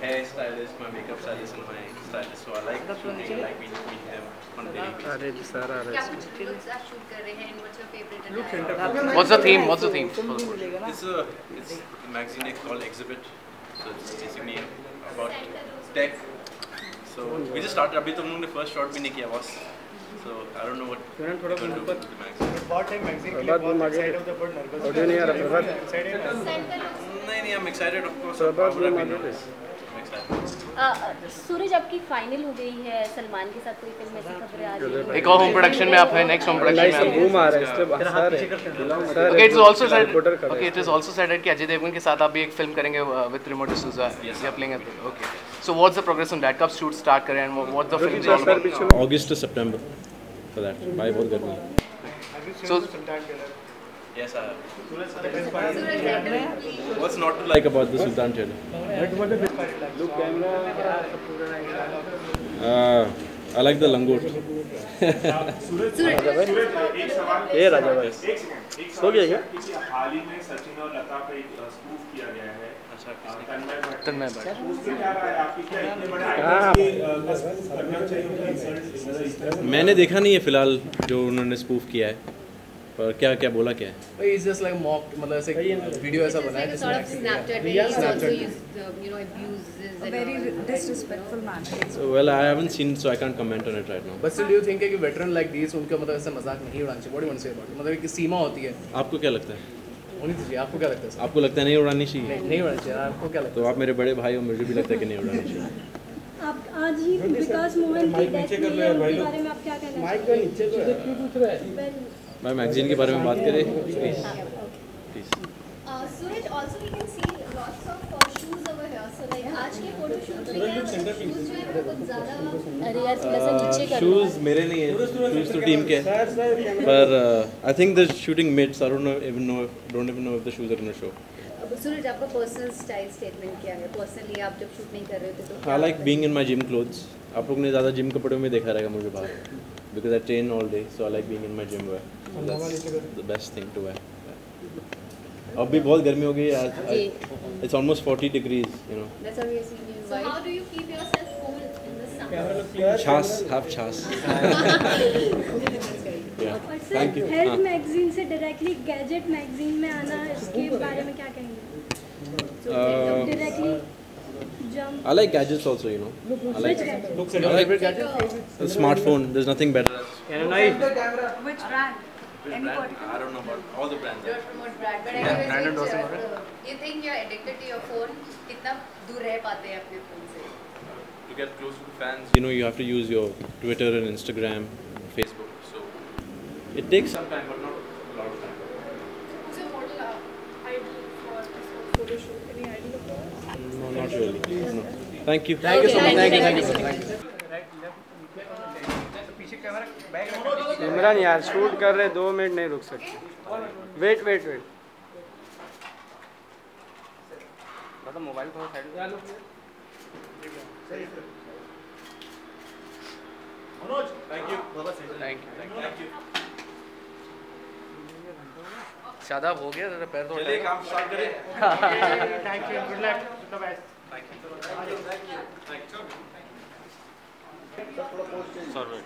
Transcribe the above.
hair stylist, my makeup stylist, and my stylist. So I like shooting. I like meeting, meeting them on a daily basis. है हैं what's your favorite attire? What's the theme? What's the theme? It's a it's a magazine called Exhibit. So it's basically about tech. So we just started. अभी तो हम लोगों ने first shot भी नहीं किया बस. So I don't know what we're going to do with the magazine. बहुत टाइम मैगजीन के लिए बहुत of the word nervous audio नहीं नहीं I'm excited of course. Prabhat How would I बोल सूरज आपकी फाइनल हो गई है सलमान के साथ कोई फ़िल्म ऐसी खबरें आ रही हैं? एक और होम प्रोडक्शन में आप है नेक्स्ट होम प्रोडक्शन में घूम आ रहा है. रिपोर्टर कर Okay, it is also said कि अजय देवगन के साथ आप भी एक फ़िल्म करेंगे विद रिमोट डिसूजा या playing okay so what's the progress on that कब शूट स्टार्ट करें and what's the film all about August to September for बहुत गर्मी। है. Yes, I have. What's not to like about the Sultan trailer? Uh, I like the langot. ये राजा भाई हो गया क्या हाल ही में सचिन और लता पे एक स्कूफ किया गया है। तन्मय भट्ट। तन्मय भट्ट। है मैंने देखा नहीं है फ़िलहाल जो उन्होंने स्पूफ किया है। पर क्या क्या बोला क्या? है इट्स जस्ट लाइक मॉक मतलब ऐसे वीडियो ऐसा बनाया of जिसमें also used, uh, you know, abuses and very all. disrespectful manner. So, well, I haven't seen so I can't comment on it but still you think कि veteran like this उनका मतलब ऐसे मज़ाक नहीं उड़ाना चाहिए? What do want say about मतलब एक सीमा होती है। आपको क्या लगता है? होनी चाहिए। आपको क्या लगता है आपको लगता है नहीं उड़ानी चाहिए? नहीं नहीं उड़ाना चाहिए। आपको क्या लगता है तो आप मेरे बड़े भाई हो मुझे भी लगता है कि नहीं उड़ानी चाहिए। आप आज ही विकास मोहन की डेथ हुई है उनके बारे में आप क्या कहना चाहेंगे मैं मैगजीन के बारे में बात करें। Please please Uh, Suraj, also we can see lots of uh, shoes over here. आज के photo shoot में वो अरे यार थोड़ा सा नीचे कर शूज़ मेरे नहीं है। शूज़ तो टीम के पर I think the shooting mids I don't know even know don't even know if the shoes are gonna show Suraj आपका पर्सनल स्टाइल स्टेटमेंट क्या है? पर्सनली आप जब शूट नहीं कर रहे होते तो I like being in my gym clothes आप लोग ने ज़्यादा जिम कपड़ों में देखा रहेगा मुझे बाहर। Because I train all day so I like being in my gym wear the best thing to wear अब भी बहुत गर्मी हो गई है it's almost 40 degrees you know that's how we are seeing you so how do you keep yourself cool in the summer? Chaas have chaas yeah. और thank sir you. Health हाँ. Magazine से डायरेक्टली गैजेट मैगजीन में आना इसके बारे में क्या कहेंगे? Uh, directly jump I like gadgets also, you know. I like, gadget? I like a smartphone. There's nothing better. Which brand? Any particular? I don't know about all the brands. don't promote brand but Yeah, anyways brand which, endorsing uh, हो रहा you think you're addicted to your phone कितना दूर रह पाते हैं अपने phone से To get close to the fans, you know, you have to use your Twitter and Instagram, and Facebook. So it takes some time, but thank you thank you so much thank you thank you Imran यार shoot कर रहे दो minute नहीं रुक सकते। Wait wait wait mobile Shadab हो गया पैर thank you good luck the best Sorry.